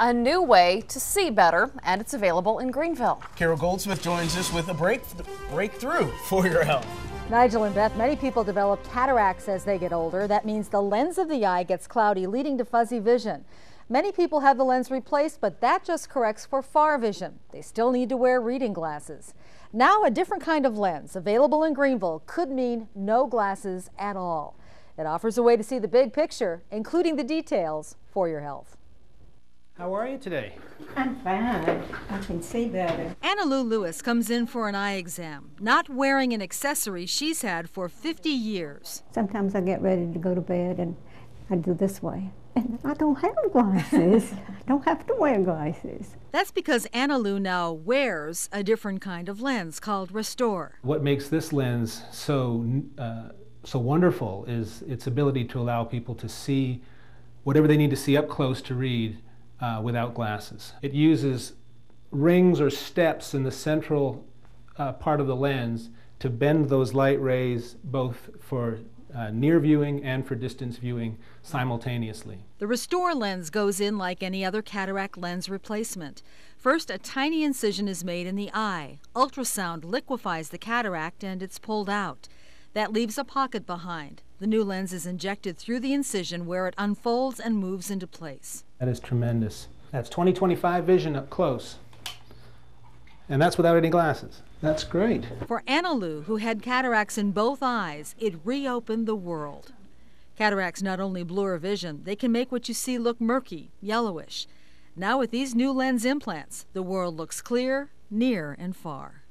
a new way to see better, and it's available in Greenville. Carol Goldsmith joins us with a break, breakthrough for your health. Nigel and Beth, many people develop cataracts as they get older. That means the lens of the eye gets cloudy, leading to fuzzy vision. Many people have the lens replaced, but that just corrects for far vision. They still need to wear reading glasses. Now, a different kind of lens available in Greenville could mean no glasses at all. It offers a way to see the big picture, including the details for your health. How are you today? I'm fine. I can see better. Anna Lou Lewis comes in for an eye exam, not wearing an accessory she's had for 50 years. Sometimes I get ready to go to bed and I do this way. And I don't have glasses. I don't have to wear glasses. That's because Anna Lou now wears a different kind of lens called ReSTOR. What makes this lens so, uh, so wonderful is its ability to allow people to see whatever they need to see up close to read uh, without glasses. It uses rings or steps in the central uh, part of the lens to bend those light rays both for uh, near viewing and for distance viewing simultaneously. The ReSTOR lens goes in like any other cataract lens replacement. First, a tiny incision is made in the eye. Ultrasound liquefies the cataract and it's pulled out. That leaves a pocket behind. The new lens is injected through the incision where it unfolds and moves into place. That is tremendous. That's 2025 vision up close. And that's without any glasses. That's great. For Anna Lou, who had cataracts in both eyes, it reopened the world. Cataracts not only blur vision, they can make what you see look murky, yellowish. Now, with these new lens implants, the world looks clear, near, and far.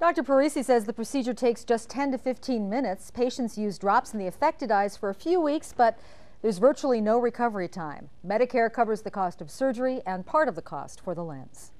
Dr. Parisi says the procedure takes just 10 to 15 minutes. Patients use drops in the affected eyes for a few weeks, but there's virtually no recovery time. Medicare covers the cost of surgery and part of the cost for the lens.